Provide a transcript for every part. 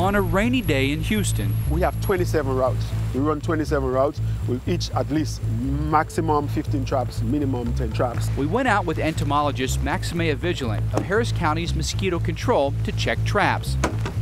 on a rainy day in Houston. We have 27 routes. We run 27 routes with each at least maximum 15 traps, minimum 10 traps. We went out with entomologist Maximea Vigilant of Harris County's Mosquito Control to check traps.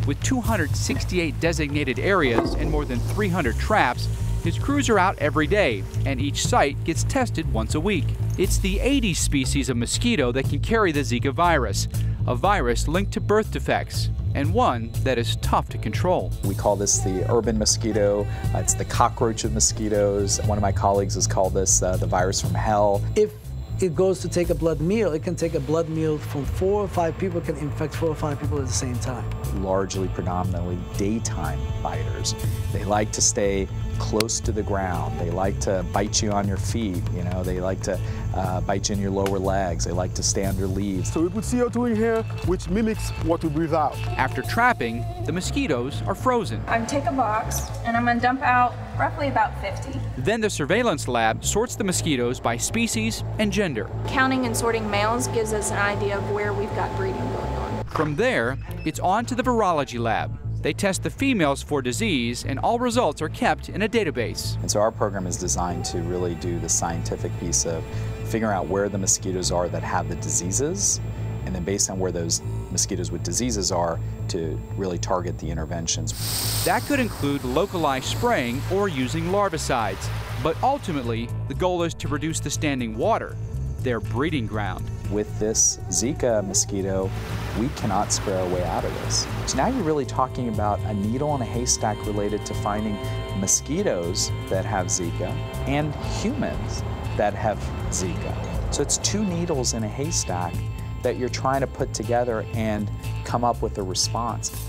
With 268 designated areas and more than 300 traps, his crews are out every day, and each site gets tested once a week. It's the Aedes species of mosquito that can carry the Zika virus, a virus linked to birth defects, and one that is tough to control. We call this the urban mosquito. Uh, it's the cockroach of mosquitoes. One of my colleagues has called this uh, the virus from hell. If it goes to take a blood meal, it can take a blood meal from four or five people, can infect four or five people at the same time. Largely, predominantly daytime biters. They like to stay close to the ground. They like to bite you on your feet, you know, they like to uh, bite you in your lower legs. They like to stay under leaves. So we put CO2 in here, which mimics what we breathe out. After trapping, the mosquitoes are frozen. I take a box and I'm gonna dump out roughly about 50. Then the surveillance lab sorts the mosquitoes by species and gender. Counting and sorting males gives us an idea of where we've got breeding going on. From there, it's on to the virology lab. They test the females for disease, and all results are kept in a database. And so our program is designed to really do the scientific piece of figuring out where the mosquitoes are that have the diseases, and then based on where those mosquitoes with diseases are, to really target the interventions. That could include localized spraying or using larvicides. But ultimately, the goal is to reduce the standing water, their breeding ground. With this Zika mosquito, we cannot spray our way out of this. So now you're really talking about a needle in a haystack related to finding mosquitoes that have Zika and humans that have Zika. So it's two needles in a haystack that you're trying to put together and come up with a response.